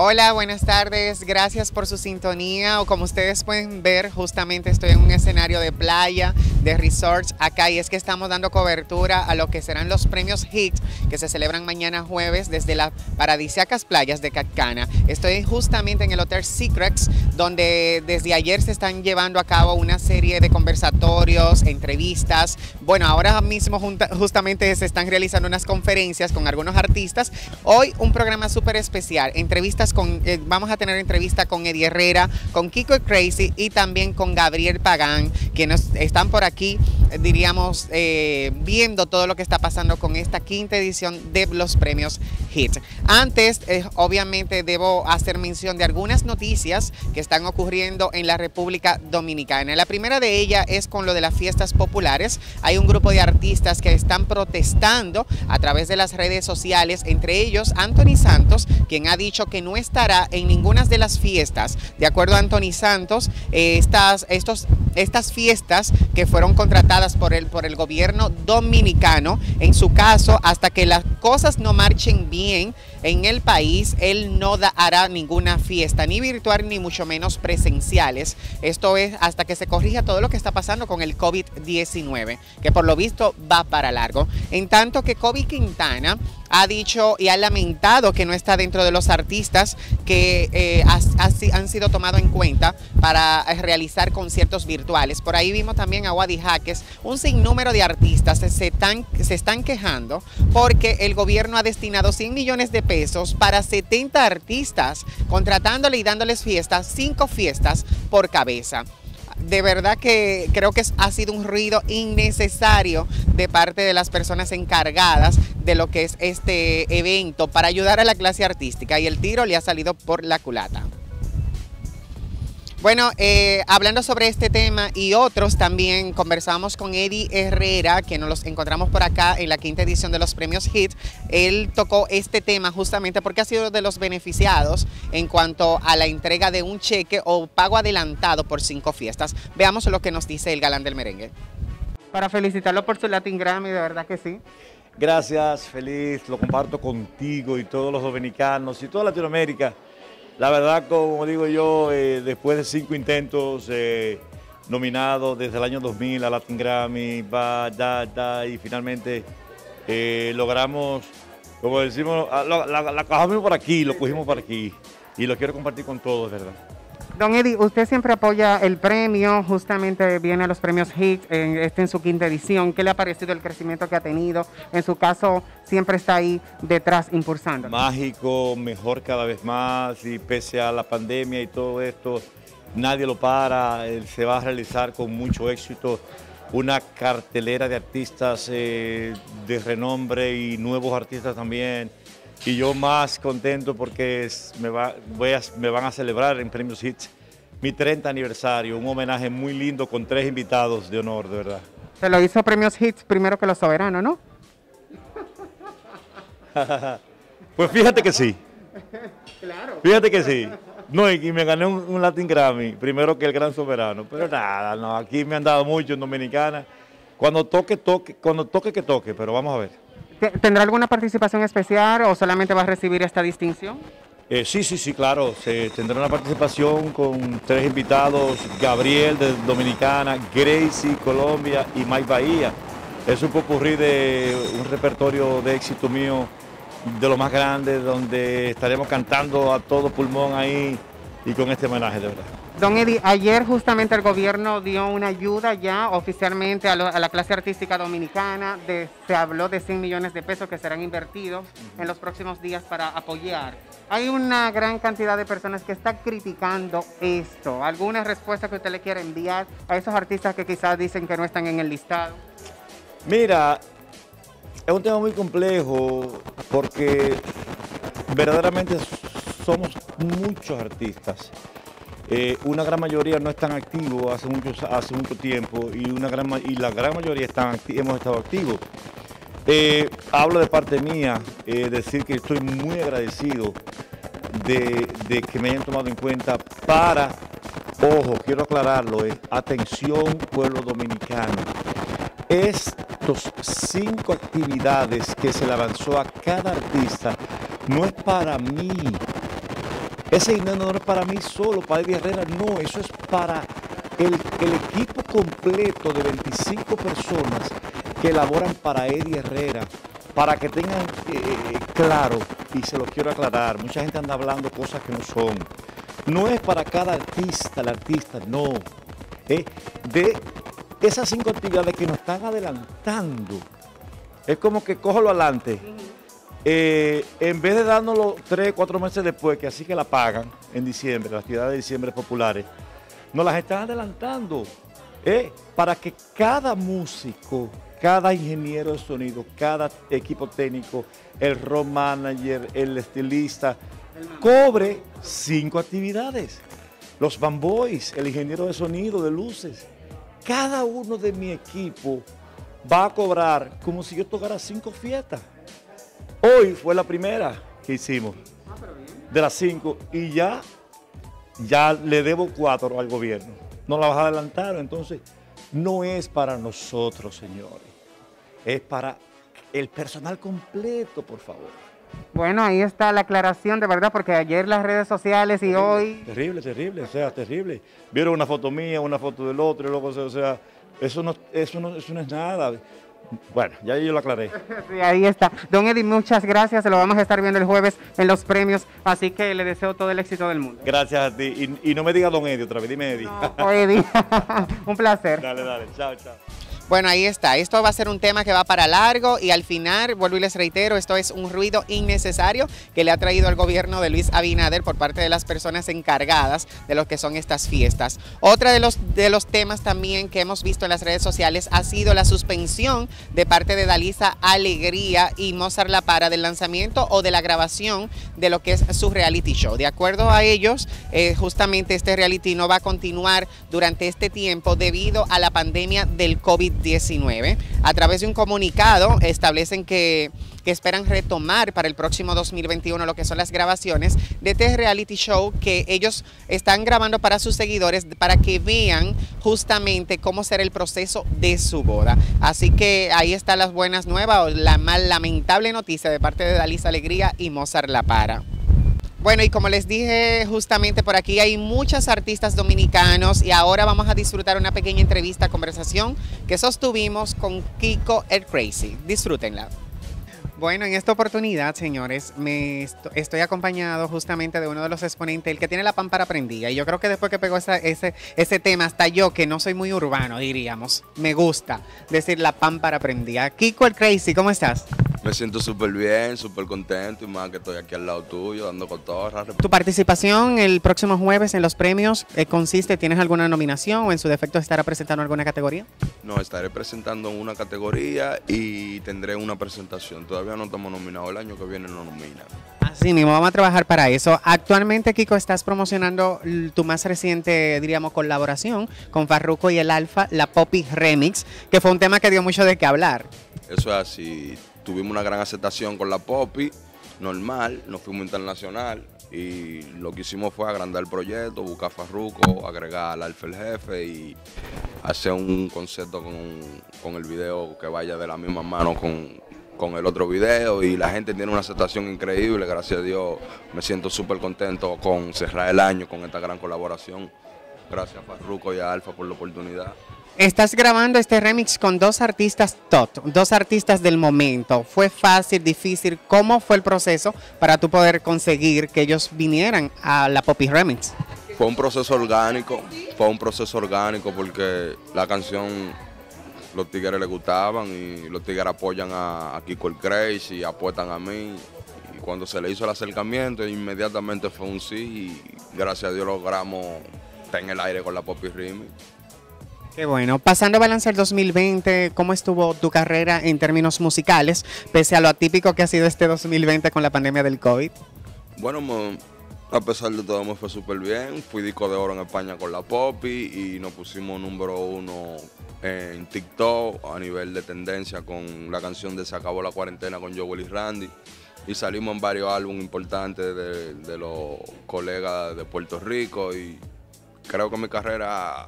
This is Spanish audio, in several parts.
Hola, buenas tardes. Gracias por su sintonía. O como ustedes pueden ver, justamente estoy en un escenario de playa, de resorts acá y es que estamos dando cobertura a lo que serán los premios HIT que se celebran mañana jueves desde las paradisíacas playas de Catcana. Estoy justamente en el Hotel Secrets donde desde ayer se están llevando a cabo una serie de conversatorios, entrevistas. Bueno, ahora mismo justamente se están realizando unas conferencias con algunos artistas. Hoy un programa súper especial, entrevistas con, eh, vamos a tener entrevista con Eddie Herrera, con Kiko Crazy y también con Gabriel Pagán, quienes están por aquí, diríamos, eh, viendo todo lo que está pasando con esta quinta edición de los premios HIT. Antes, eh, obviamente, debo hacer mención de algunas noticias que están ocurriendo en la República Dominicana. La primera de ellas es con lo de las fiestas populares. Hay un grupo de artistas que están protestando a través de las redes sociales, entre ellos Anthony Santos, quien ha dicho que no estará en ninguna de las fiestas. De acuerdo a Anthony Santos, eh, estas, estos, estas fiestas que fueron contratadas por el, por el gobierno dominicano, en su caso, hasta que las cosas no marchen bien también en el país, él no hará ninguna fiesta, ni virtual ni mucho menos presenciales. Esto es hasta que se corrija todo lo que está pasando con el COVID-19, que por lo visto va para largo. En tanto que Kobe Quintana ha dicho y ha lamentado que no está dentro de los artistas que eh, han sido tomados en cuenta para realizar conciertos virtuales. Por ahí vimos también a Wadi Jaques, un sinnúmero de artistas se están, se están quejando porque el gobierno ha destinado 100 millones de pesos para 70 artistas, contratándole y dándoles fiestas, cinco fiestas por cabeza de verdad que creo que ha sido un ruido innecesario de parte de las personas encargadas de lo que es este evento para ayudar a la clase artística y el tiro le ha salido por la culata. Bueno, eh, hablando sobre este tema y otros también conversamos con Eddie Herrera, que nos los encontramos por acá en la quinta edición de los premios HIT. Él tocó este tema justamente porque ha sido de los beneficiados en cuanto a la entrega de un cheque o pago adelantado por cinco fiestas. Veamos lo que nos dice el galán del merengue. Para felicitarlo por su Latin Grammy, de verdad que sí. Gracias, feliz, lo comparto contigo y todos los dominicanos y toda Latinoamérica la verdad, como digo yo, eh, después de cinco intentos eh, nominados desde el año 2000 a Latin Grammy, va, da, da, y finalmente eh, logramos, como decimos, ah, la, la, cogimos por aquí, lo cogimos por aquí y lo quiero compartir con todos, ¿verdad? Don Eddie, usted siempre apoya el premio, justamente viene a los premios HIT, en, este en su quinta edición. ¿Qué le ha parecido el crecimiento que ha tenido? En su caso, siempre está ahí detrás impulsando. Mágico, mejor cada vez más y pese a la pandemia y todo esto, nadie lo para, se va a realizar con mucho éxito una cartelera de artistas eh, de renombre y nuevos artistas también y yo más contento porque me, va, voy me van a celebrar en Premios Hits mi 30 aniversario, un homenaje muy lindo con tres invitados de honor, de verdad. Se lo hizo Premios Hits primero que los soberanos, ¿no? pues fíjate que sí. Claro. Fíjate que sí. No, y me gané un, Latin Grammy, primero que el Gran Soberano. Pero nada, no, aquí me han dado mucho en Dominicana. Cuando toque, toque, cuando toque, que toque, pero vamos a ver. ¿Tendrá alguna participación especial o solamente va a recibir esta distinción? Eh, sí, sí, sí, claro. Se tendrá una participación con tres invitados, Gabriel de Dominicana, Gracie Colombia y Mike Bahía. Es un popurrí de un repertorio de éxito mío de lo más grande, donde estaremos cantando a todo pulmón ahí y con este homenaje de verdad. Don Eddie, ayer justamente el gobierno dio una ayuda ya oficialmente a, la clase artística dominicana. se habló de 100 millones de pesos que serán invertidos en los próximos días para apoyar. Hay una gran cantidad de personas que están criticando esto. ¿Alguna respuesta que usted le quiera enviar a esos artistas que quizás dicen que no están en el listado? Mira, es un tema muy complejo porque verdaderamente somos muchos artistas eh, una gran mayoría no están activos hace mucho, hace mucho tiempo y, una gran, y la gran mayoría están, hemos estado activos. Eh, hablo de parte mía, eh, decir que estoy muy agradecido de, que me hayan tomado en cuenta para, ojo, quiero aclararlo, atención pueblo dominicano, estos cinco actividades que se le avanzó a cada artista no es para mí, Ese dinero no es para mí solo, para Eddie Herrera, no, eso es para el, equipo completo de 25 personas que elaboran para Eddie Herrera, para que tengan eh, eh, claro, y se lo quiero aclarar, mucha gente anda hablando cosas que no son. No es para cada artista, el artista, no. Eh, de esas cinco actividades que nos están adelantando, es como que cójalo adelante. En vez de dárnoslo tres, cuatro meses después, que así que la pagan en diciembre, las actividades de diciembre populares, nos las están adelantando. para que cada músico cada ingeniero de sonido, cada equipo técnico, el road manager, el estilista, cobre cinco actividades. Los bamboys, el ingeniero de sonido, de luces. Cada uno de mi equipo va a cobrar como si yo tocara cinco fiestas. Hoy fue la primera que hicimos de las cinco y ya, ya le debo cuatro al gobierno. No la vas a adelantar, entonces no es para nosotros, señores. Es para el personal completo, por favor. Bueno, ahí está la aclaración de verdad, porque ayer las redes sociales y hoy... Terrible, terrible, o sea, terrible. Vieron una foto mía, una foto del otro, y luego, o sea, eso no, eso no, eso no es nada. Bueno, ya yo lo aclaré. Sí, ahí está. Don Eddie, muchas gracias. Se lo vamos a estar viendo el jueves en los premios. Así que le deseo todo el éxito del mundo. Gracias a ti. Y, no me diga Don Eddie otra vez, dime Eddie. No, Eddie. Un placer. Dale, dale. Chao, chao. Bueno, ahí está. Esto va a ser un tema que va para largo y al final, vuelvo y les reitero, esto es un ruido innecesario que le ha traído al gobierno de Luis Abinader por parte de las personas encargadas de lo que son estas fiestas. Otra de los, de los temas también que hemos visto en las redes sociales ha sido la suspensión de parte de Dalisa Alegría y Mozart La Para del lanzamiento o de la grabación de lo que es su reality show. De acuerdo a ellos, eh, justamente este reality no va a continuar durante este tiempo debido a la pandemia del COVID-19. A través de un comunicado establecen que, que, esperan retomar para el próximo 2021 lo que son las grabaciones de este reality show que ellos están grabando para sus seguidores para que vean justamente cómo será el proceso de su boda. Así que ahí están las buenas nuevas o la más lamentable noticia de parte de Dalisa Alegría y Mozart La Para. Bueno, y como les dije justamente por aquí hay muchos artistas dominicanos y ahora vamos a disfrutar una pequeña entrevista, conversación que sostuvimos con Kiko el Crazy. Disfrútenla. Bueno, en esta oportunidad, señores, me estoy acompañado justamente de uno de los exponentes, el que tiene la pámpara prendida. Y yo creo que después que pegó ese, ese tema, hasta yo, que no soy muy urbano, diríamos, me gusta decir la pámpara prendida. Kiko el Crazy, ¿cómo estás? Me siento súper bien, súper contento y más que estoy aquí al lado tuyo, dando cotorra. ¿Tu participación el próximo jueves en los premios eh, consiste, tienes alguna nominación o en su defecto estará presentando alguna categoría? No, estaré presentando una categoría y tendré una presentación. Todavía no estamos nominados, el año que viene no nominan. Así mismo, vamos a trabajar para eso. Actualmente, Kiko, estás promocionando tu más reciente, diríamos, colaboración con Farruko y el Alfa, la Poppy Remix, que fue un tema que dio mucho de qué hablar. Eso es así tuvimos una gran aceptación con la Poppy, normal, nos fuimos internacional y lo que hicimos fue agrandar el proyecto, buscar Farruco, agregar al Alfa el Jefe y hacer un concepto con, el video que vaya de la misma mano con, con el otro video y la gente tiene una aceptación increíble, gracias a Dios me siento súper contento con cerrar el año con esta gran colaboración. Gracias a Farruko y a Alfa por la oportunidad. Estás grabando este remix con dos artistas top, dos artistas del momento. ¿Fue fácil, difícil? ¿Cómo fue el proceso para tú poder conseguir que ellos vinieran a la Poppy Remix? Fue un proceso orgánico, fue un proceso orgánico porque la canción los tigres les gustaban y los tigres apoyan a, Kiko el Crazy, apuestan a mí. Y cuando se le hizo el acercamiento, inmediatamente fue un sí y gracias a Dios logramos estar en el aire con la Poppy Remix. Qué bueno. Pasando a balance el 2020, ¿cómo estuvo tu carrera en términos musicales, pese a lo atípico que ha sido este 2020 con la pandemia del COVID? Bueno, a pesar de todo me fue súper bien. Fui disco de oro en España con la Poppy y nos pusimos número uno en TikTok a nivel de tendencia con la canción de Se acabó la cuarentena con Joel y Randy. Y salimos en varios álbumes importantes de, de los colegas de Puerto Rico y creo que mi carrera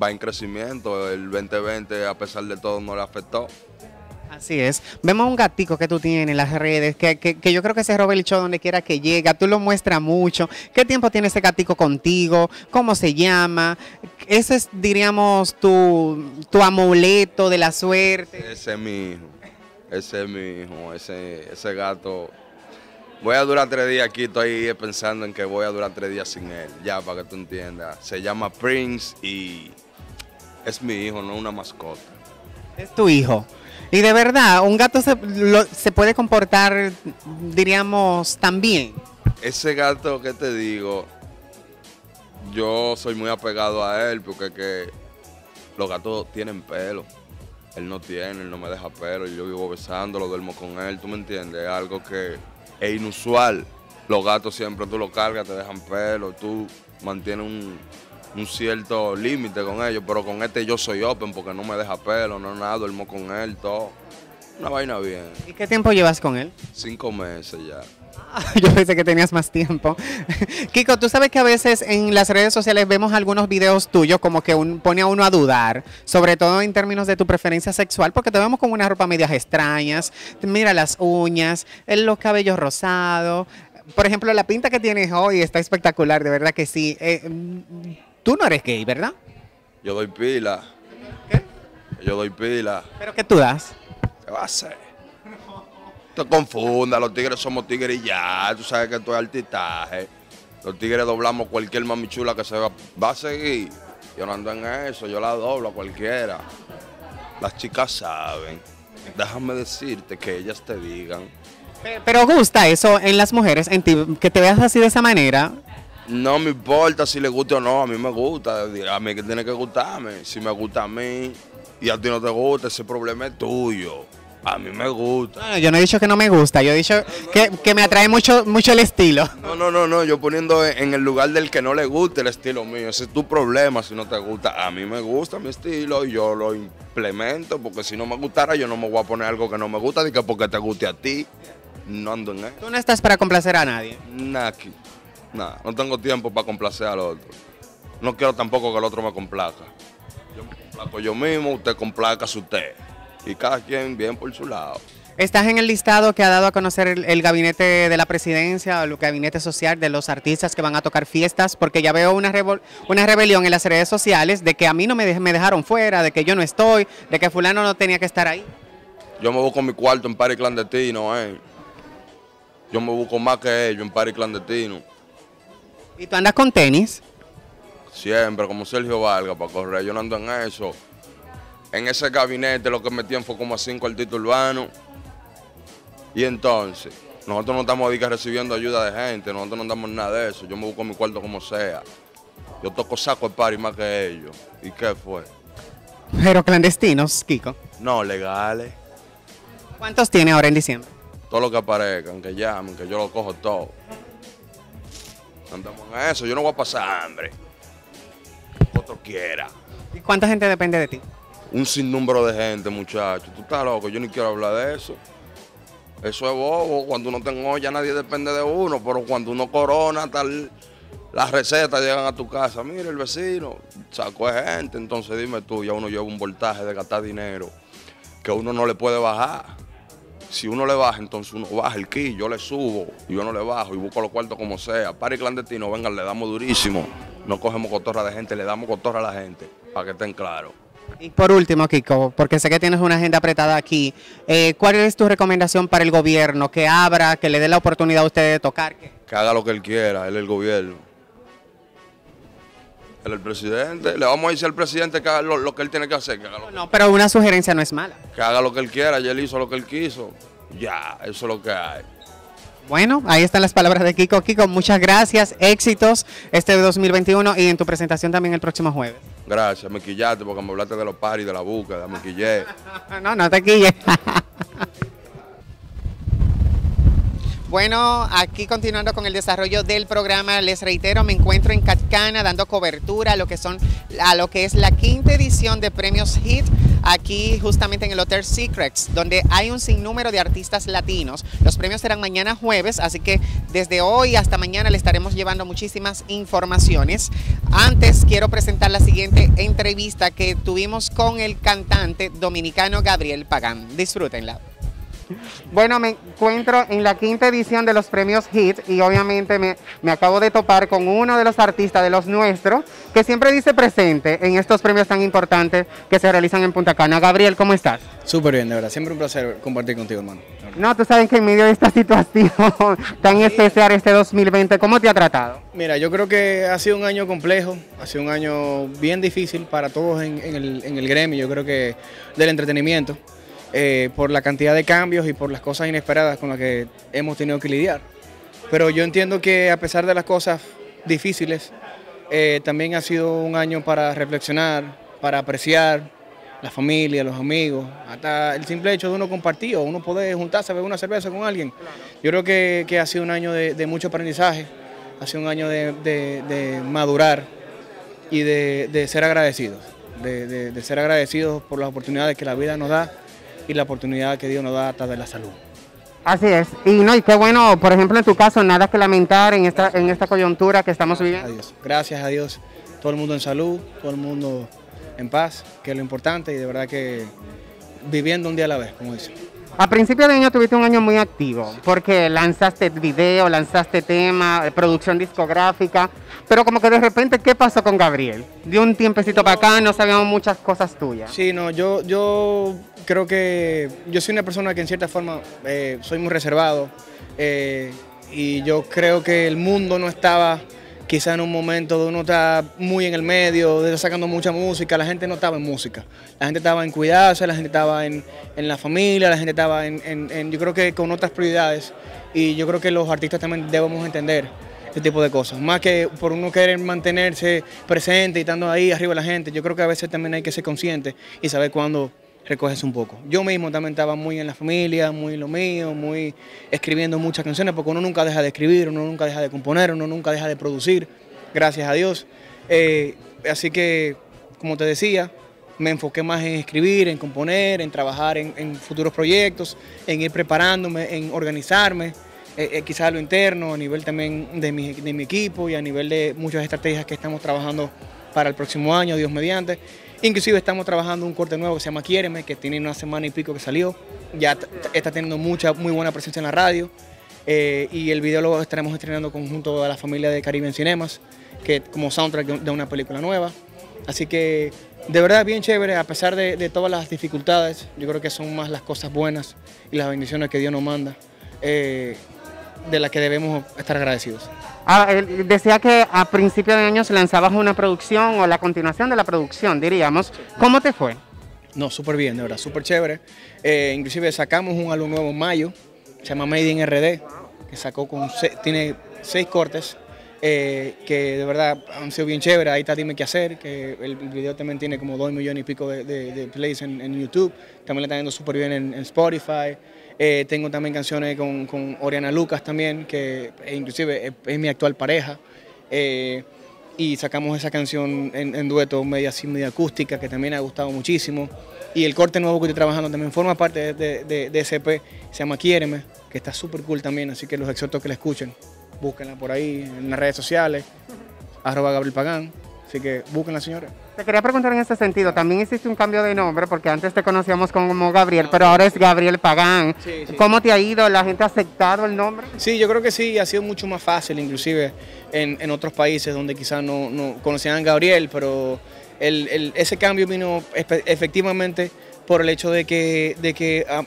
va en crecimiento. El 2020, a pesar de todo, no le afectó. Así es. Vemos un gatico que tú tienes en las redes, que, que- yo creo que se roba el show donde quiera que llega. Tú lo muestras mucho. ¿Qué tiempo tiene ese gatico contigo? ¿Cómo se llama? Ese es, diríamos, tu, tu amuleto de la suerte. Ese es mi hijo. Ese es mi hijo. Ese, ese gato. Voy a durar tres días aquí. Estoy pensando en que voy a durar tres días sin él. Ya, para que tú entiendas. Se llama Prince y es mi hijo, no una mascota. Es tu hijo. Y de verdad, un gato se, se puede comportar, diríamos, tan bien. Ese gato que te digo, yo soy muy apegado a él porque que los gatos tienen pelo. Él no tiene, él no me deja pelo. Yo vivo besándolo, duermo con él. ¿Tú me entiendes? Es algo que es inusual. Los gatos siempre tú los cargas, te dejan pelo. Tú mantienes un, un cierto límite con ellos. Pero con este yo soy open porque no me deja pelo, no nada. Duermo con él, todo. Una vaina bien. ¿Y qué tiempo llevas con él? Cinco meses ya. Yo pensé que tenías más tiempo. Kiko, tú sabes que a veces en las redes sociales vemos algunos videos tuyos como que un- pone a uno a dudar, sobre todo en términos de tu preferencia sexual, porque te vemos con una ropa medias extrañas, mira las uñas, los cabellos rosados. Por ejemplo, la pinta que tienes hoy está espectacular, de verdad que sí. Eh, mm, tú no eres gay, ¿verdad? Yo doy pila. ¿Qué? Yo doy pila. ¿Pero qué tú das? ¿Qué va a hacer? Te confunda, los tigres somos tigres y ya. Tú sabes que esto es altitaje. Los tigres doblamos cualquier mamichula que se va, va a seguir. Yo no ando en eso, yo la doblo a cualquiera. Las chicas saben. Déjame decirte que ellas te digan. Pe- Pero gusta eso en las mujeres, en ti, que te veas así de esa manera. No me importa si le gusta o no, a mí me gusta. A mí que tiene que gustarme. Si me gusta a mí y a ti no te gusta, ese problema es tuyo. A mí me gusta. No, yo no he dicho que no me gusta, yo he dicho que, que me atrae mucho, mucho el estilo. No, no, no, no, yo poniendo en el lugar del que no le guste el estilo mío. Ese es tu problema si no te gusta. A mí me gusta mi estilo y yo lo implemento porque si no me gustara yo no me voy a poner algo que no me gusta, ni que porque te guste a ti. No ando en eso. Tú no estás para complacer a nadie. Naki. Nada, no tengo tiempo para complacer al otro. No quiero tampoco que el otro me complazca. Yo me complazco yo mismo, usted complazca a usted. Y cada quien bien por su lado. Estás en el listado que ha dado a conocer el, el gabinete de la presidencia, el gabinete social de los artistas que van a tocar fiestas, porque ya veo una, revol- una rebelión en las redes sociales de que a mí no me, dej- me dejaron fuera, de que yo no estoy, de que fulano no tenía que estar ahí. Yo me busco mi cuarto en party clandestino, eh. Yo me busco más que ellos en party clandestino. Y tú andas con tenis. Siempre, como Sergio Vargas, para correr. Yo no ando en eso. En ese gabinete lo que metían fue como a cinco artistas urbanos. Y entonces, nosotros no estamos ahí recibiendo ayuda de gente, nosotros no andamos en nada de eso. Yo me busco mi cuarto como sea. Yo toco saco de party más que ellos. ¿Y qué fue? Pero clandestinos, Kiko. No, legales. ¿Cuántos tiene ahora en diciembre? Todo lo que aparezcan, que llamen, que yo lo cojo todo. Andamos en eso. Yo no voy a pasar hambre. Otro quiera. ¿Y cuánta gente depende de ti? un sinnúmero de gente, muchachos. Tú estás loco, yo ni quiero hablar de eso. Eso es bobo. Cuando uno tenga olla, nadie depende de uno. Pero cuando uno corona, tal, las recetas llegan a tu casa. Mira, el vecino sacó gente. Entonces dime tú, ya uno lleva un voltaje de gastar dinero que uno no le puede bajar. Si uno le baja, entonces uno baja el ki, yo le subo y yo no le bajo y busco los cuartos como sea. Pari clandestino, vengan, le damos durísimo. No cogemos cotorra de gente, le damos cotorra a la gente, para que estén claros. Y por último, Kiko, porque sé que tienes una agenda apretada aquí, eh, ¿cuál es tu recomendación para el gobierno? Que abra, que le dé la oportunidad a ustedes de tocar. Que haga lo que él quiera, él es el gobierno. El presidente. Le vamos a decir al presidente que haga lo, lo que él tiene que hacer, que haga, lo, No, pero una sugerencia no es mala. que haga lo que él quiera, y él hizo lo que él quiso. Ya, eso es lo que hay. Bueno, ahí están las palabras de Kiko. Kiko, muchas gracias, éxitos este 2021 y en tu presentación también el próximo jueves. Gracias, me quillaste porque me hablaste de los paris, de la búsqueda, me quillé. No, no te quilles. Bueno, aquí continuando con el desarrollo del programa, les reitero, me encuentro en Catcana dando cobertura a lo que son a lo que es la quinta edición de Premios Hit aquí justamente en el Hotel Secrets, donde hay un sinnúmero de artistas latinos. Los premios serán mañana jueves, así que desde hoy hasta mañana le estaremos llevando muchísimas informaciones. Antes quiero presentar la siguiente entrevista que tuvimos con el cantante dominicano Gabriel Pagán. Disfrútenla. Bueno, me encuentro en la quinta edición de los premios HIT y obviamente me, me, acabo de topar con uno de los artistas de los nuestros que siempre dice presente en estos premios tan importantes que se realizan en Punta Cana. Gabriel, ¿cómo estás? Súper bien, de verdad. Siempre un placer compartir contigo, hermano. No, tú sabes que en medio de esta situación tan especial este 2020, ¿cómo te ha tratado? Mira, yo creo que ha sido un año complejo, ha sido un año bien difícil para todos en, en, el, en el gremio, yo creo que del entretenimiento. Eh, por la cantidad de cambios y por las cosas inesperadas con las que hemos tenido que lidiar. Pero yo entiendo que a pesar de las cosas difíciles, eh, también ha sido un año para reflexionar, para apreciar la familia, los amigos, hasta el simple hecho de uno compartir o uno poder juntarse a beber una cerveza con alguien. Yo creo que, ha sido un año de, mucho aprendizaje, ha sido un año de madurar y de, ser agradecidos, de ser agradecidos por las oportunidades que la vida nos da y la oportunidad que Dios nos da hasta de la salud. Así es. Y no, y qué bueno, por ejemplo, en tu caso, nada que lamentar en esta, en esta coyuntura que estamos viviendo. Adiós. Gracias a Dios. Todo el mundo en salud, todo el mundo en paz, que es lo importante y de verdad que viviendo un día a la vez, como dicen. A principio de año tuviste un año muy activo, porque lanzaste video, lanzaste tema, producción discográfica, pero como que de repente, ¿qué pasó con Gabriel? De un tiempecito para acá, no sabíamos muchas cosas tuyas. Sí, no, yo, yo creo que yo soy una persona que en cierta forma eh, soy muy reservado eh, y yo creo que el mundo no estaba quizá en un momento donde uno está muy en el medio, de sacando mucha música, la gente no estaba en música. La gente estaba en cuidarse, la gente estaba en, en la familia, la gente estaba en, en, yo creo que con otras prioridades. Y yo creo que los artistas también debemos entender este tipo de cosas. Más que por uno querer mantenerse presente y estando ahí arriba de la gente, yo creo que a veces también hay que ser consciente y saber cuándo recoges un poco. Yo mismo también estaba muy en la familia, muy lo mío, muy escribiendo muchas canciones, porque uno nunca deja de escribir, uno nunca deja de componer, uno nunca deja de producir, gracias a Dios. Eh, así que, como te decía, me enfoqué más en escribir, en componer, en trabajar en, futuros proyectos, en ir preparándome, en organizarme, eh, eh, quizás a lo interno, a nivel también de mi, de mi equipo y a nivel de muchas estrategias que estamos trabajando para el próximo año, Dios mediante. Inclusive estamos trabajando un corte nuevo que se llama Quiéreme, que tiene una semana y pico que salió. Ya está teniendo mucha, muy buena presencia en la radio. Eh, y el video lo estaremos estrenando conjunto a la familia de Caribe en Cinemas, que como soundtrack de una película nueva. Así que de verdad bien chévere, a pesar de, de todas las dificultades, yo creo que son más las cosas buenas y las bendiciones que Dios nos manda. Eh, de las que debemos estar agradecidos. Ah, decía que a principio de año se lanzabas una producción o la continuación de la producción, diríamos. ¿Cómo te fue? No, súper bien, de verdad, súper chévere. Eh, inclusive sacamos un álbum nuevo en mayo, se llama Made in RD, que sacó con, tiene seis cortes, eh, que de verdad han sido bien chéveres. Ahí está Dime Qué Hacer, que el video también tiene como dos millones y pico de, plays en, YouTube. También le está yendo súper bien en Spotify. Eh, tengo también canciones con, con, Oriana Lucas también, que inclusive es, mi actual pareja. Eh, y sacamos esa canción en, dueto, media así, media acústica, que también ha gustado muchísimo. Y el corte nuevo que estoy trabajando también forma parte de, de, de EP, se llama Quiéreme, que está súper cool también, así que los exhorto que la escuchen. Búsquenla por ahí en las redes sociales, arroba Gabriel Pagán. Así que busquen la señora. Te quería preguntar en ese sentido, también hiciste un cambio de nombre, porque antes te conocíamos como Gabriel, pero ahora es Gabriel Pagán. ¿Cómo te ha ido? ¿La gente ha aceptado el nombre? Sí, yo creo que sí, ha sido mucho más fácil, inclusive en, en otros países donde quizás no, no, conocían a Gabriel, pero el, el, ese cambio vino efectivamente por el hecho de que, de que ah,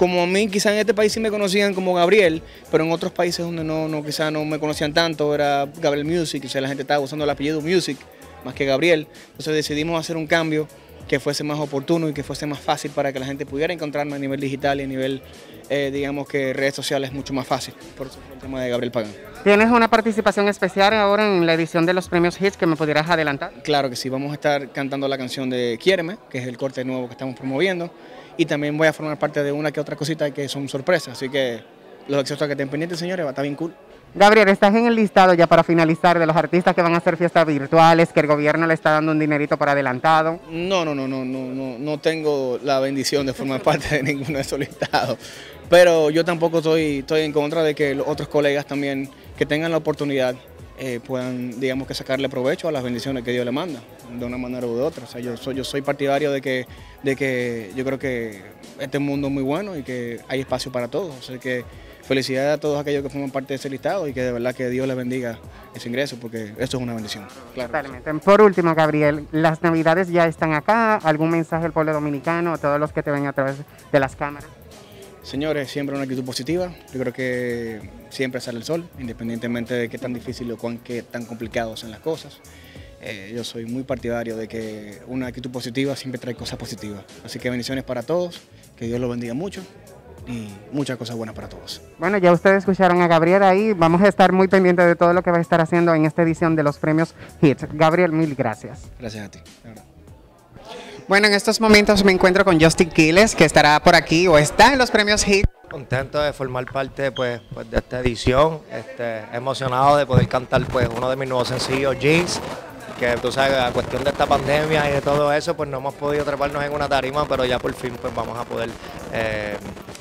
como a mí quizás en este país sí me conocían como Gabriel, pero en otros países donde no, no quizás no me conocían tanto, era Gabriel Music, sea, la gente estaba usando el apellido Music más que Gabriel. Entonces decidimos hacer un cambio que fuese más oportuno y que fuese más fácil para que la gente pudiera encontrarme a nivel digital y a nivel, eh, digamos que redes sociales mucho más fácil, por eso el tema de Gabriel Pagán. ¿Tienes una participación especial ahora en la edición de los premios Hits que me pudieras adelantar? Claro que sí, vamos a estar cantando la canción de Quiéreme, que es el corte nuevo que estamos promoviendo y también voy a formar parte de una que otra cosita que son sorpresas, así que los excesos que estén pendientes, señores, va a estar bien cool. Gabriel, estás en el listado ya para finalizar de los artistas que van a hacer fiestas virtuales, que el gobierno le está dando un dinerito por adelantado. No, no, no, no, no, no, tengo la bendición de formar parte de ninguno de esos listados. Pero yo tampoco estoy, estoy en contra de que los otros colegas también que tengan la oportunidad eh, puedan, digamos que sacarle provecho a las bendiciones que Dios le manda, de una manera u otra. O sea, yo soy, yo soy partidario de que, de que yo creo que este mundo es muy bueno y que hay espacio para todos. O sea, que felicidades a todos aquellos que forman parte de ese listado y que de verdad que Dios les bendiga ese ingreso, porque esto es una bendición. Claro. Totalmente. Por último, Gabriel, las navidades ya están acá. ¿Algún mensaje al pueblo dominicano, a todos los que te ven a través de las cámaras? Señores, siempre una actitud positiva. Yo creo que siempre sale el sol, independientemente de qué tan difícil o cuán qué tan complicados son las cosas. Eh, yo soy muy partidario de que una actitud positiva siempre trae cosas positivas. Así que bendiciones para todos, que Dios los bendiga mucho y muchas cosas buenas para todos. Bueno, ya ustedes escucharon a Gabriel ahí. Vamos a estar muy pendientes de todo lo que va a estar haciendo en esta edición de los premios HIT. Gabriel, mil gracias. Gracias a ti. Bueno, en estos momentos me encuentro con Justin Quiles, que estará por aquí o está en los premios HIT. Contento de formar parte pues, pues, de esta edición, este, emocionado de poder cantar pues uno de mis nuevos sencillos, Jeans, que tú sabes, a cuestión de esta pandemia y de todo eso, pues no hemos podido treparnos en una tarima, pero ya por fin pues vamos a poder eh,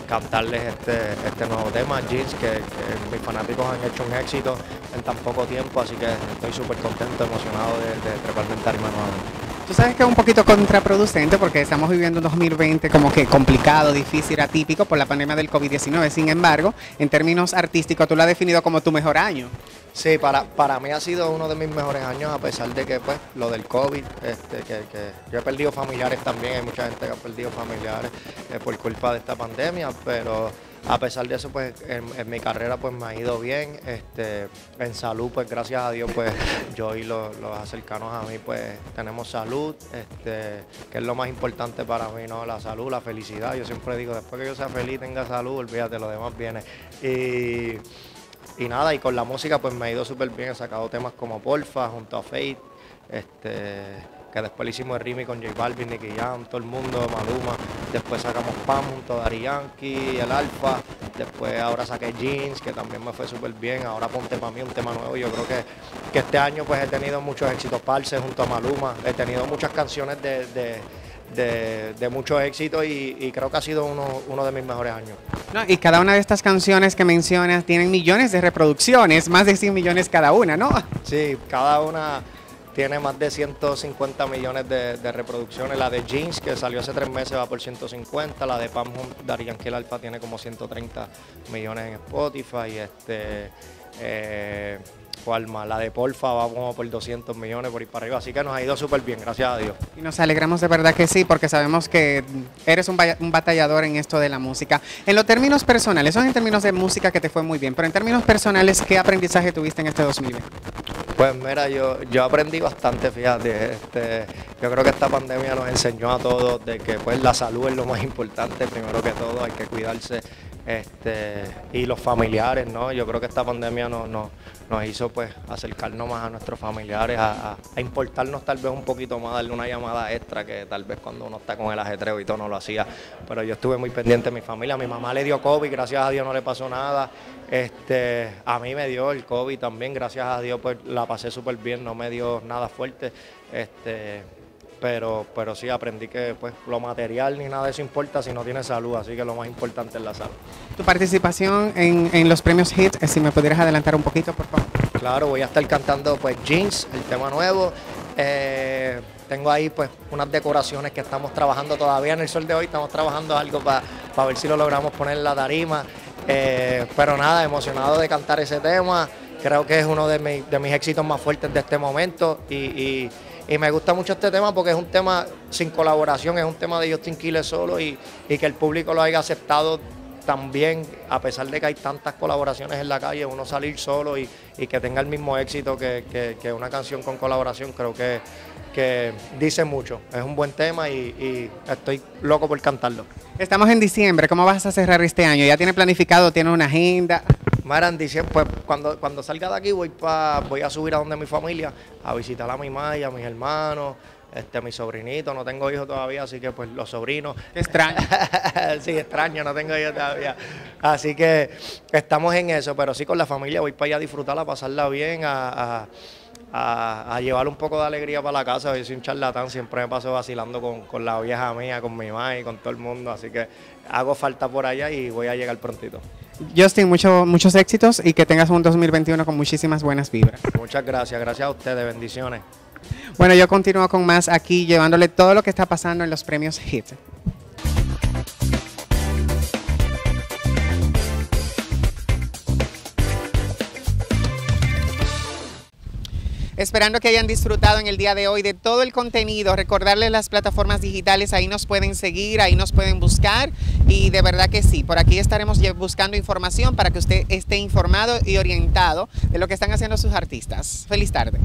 cantarles este, este nuevo tema, Jeans, que, que mis fanáticos han hecho un éxito en tan poco tiempo, así que estoy súper contento, emocionado de, de treparme en tarima nuevamente. Tú sabes que es un poquito contraproducente porque estamos viviendo un 2020 como que complicado, difícil, atípico por la pandemia del COVID-19. Sin embargo, en términos artísticos, tú lo has definido como tu mejor año. Sí, para, para mí ha sido uno de mis mejores años, a pesar de que pues lo del COVID, este, que, que yo he perdido familiares también, hay mucha gente que ha perdido familiares eh, por culpa de esta pandemia, pero a pesar de eso, pues en, mi carrera pues me ha ido bien, este, en salud, pues gracias a Dios, pues yo y los, los cercanos a mí, pues tenemos salud, este, que es lo más importante para mí, ¿no? La salud, la felicidad. Yo siempre digo, después que yo sea feliz, tenga salud, olvídate, lo demás viene. Y, y nada, y con la música pues me ha ido súper bien, he sacado temas como Porfa, junto a Faith, este, que después le hicimos el remix con J Balvin, Nicky Jam, todo el mundo, Maluma, después sacamos Pam junto a Dari Yankee, el Alfa, después ahora saqué Jeans, que también me fue súper bien, ahora ponte para mí un tema nuevo, yo creo que, que este año pues he tenido muchos éxitos, Parse junto a Maluma, he tenido muchas canciones de, de, de mucho éxito y, y creo que ha sido uno, uno de mis mejores años. ¿no? Y cada una de estas canciones que mencionas tienen millones de reproducciones, más de 100 millones cada una, ¿no? Sí, cada una tiene más de 150 millones de, de reproducciones. La de Jeans, que salió hace tres meses, va por 150. La de Pam el Alfa tiene como 130 millones en Spotify. Este, eh, La de Porfa va como por 200 millones por ir para arriba. Así que nos ha ido súper bien, gracias a Dios. Y nos alegramos de verdad que sí, porque sabemos que eres un batallador en esto de la música. En los términos personales, son en términos de música que te fue muy bien, pero en términos personales, ¿qué aprendizaje tuviste en este 2020? Pues mira, yo, yo aprendí bastante, fíjate, este, yo creo que esta pandemia nos enseñó a todos de que pues la salud es lo más importante, primero que todo hay que cuidarse, este, y los familiares, ¿no? Yo creo que esta pandemia nos, hizo pues acercarnos más a nuestros familiares, a, importarnos tal vez un poquito más, darle una llamada extra que tal vez cuando uno está con el ajetreo y todo no lo hacía, pero yo estuve muy pendiente de mi familia, mi mamá le dio COVID, gracias a Dios no le pasó nada, este, a mí me dio el COVID también, gracias a Dios pues la pasé súper bien, no me dio nada fuerte, este, pero, pero sí aprendí que pues lo material ni nada de eso importa si no tienes salud, así que lo más importante es la salud. Tu participación en, en los premios HIT, eh, si me pudieras adelantar un poquito, por favor. Claro, voy a estar cantando pues Jeans, el tema nuevo. Eh, tengo ahí pues unas decoraciones que estamos trabajando todavía en el sol de hoy, estamos trabajando algo para ver si lo logramos poner en la tarima. Eh, pero nada, emocionado de cantar ese tema. Creo que es uno de, mi- de mis éxitos más fuertes de este momento y, y- y me gusta mucho este tema porque es un tema sin colaboración, es un tema de Justin Quiles solo y, y que el público lo haya aceptado también, a pesar de que hay tantas colaboraciones en la calle, uno salir solo y, y que tenga el mismo éxito que, que- una canción con colaboración, creo que, que dice mucho. Es un buen tema y, estoy loco por cantarlo. Estamos en diciembre, ¿cómo vas a cerrar este año? ¿Ya tienes planificado, tienes una agenda? Mira, en diciembre, pues cuando, cuando salga de aquí voy, pa, voy a subir a donde mi familia, a visitar a mi madre, a mis hermanos, este, mi sobrinito, no tengo hijos todavía, así que pues los sobrinos. extraño. sí, extraño, no tengo hijos todavía. Así que estamos en eso, pero sí con la familia voy para allá a disfrutarla, a pasarla bien, a, a, llevar un poco de alegría para la casa. Yo soy un charlatán, siempre me paso vacilando con, con la vieja mía, con mi mamá y con todo el mundo, así que hago falta por allá y voy a llegar prontito. Justin, mucho, muchos éxitos y que tengas un 2021 con muchísimas buenas vibras. Muchas gracias, gracias a ustedes, bendiciones. Bueno, yo continúo con más aquí llevándole todo lo que está pasando en los premios HIT. Esperando que hayan disfrutado en el día de hoy de todo el contenido, recordarles las plataformas digitales, ahí nos pueden seguir, ahí nos pueden buscar y de verdad que sí, por aquí estaremos buscando información para que usted esté informado y orientado de lo que están haciendo sus artistas. Feliz tarde.